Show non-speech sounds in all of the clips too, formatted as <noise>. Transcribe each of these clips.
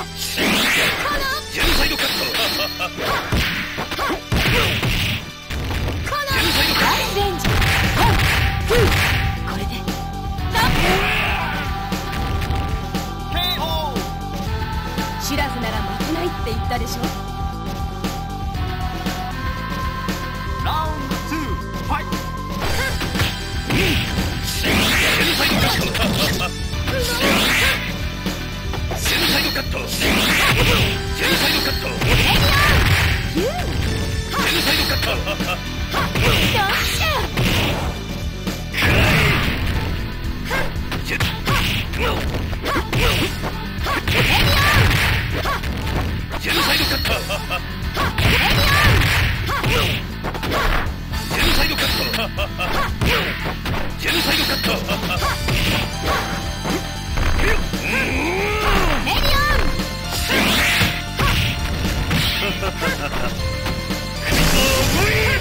ジェノサイドカット <laughs> oh, please!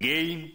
Game.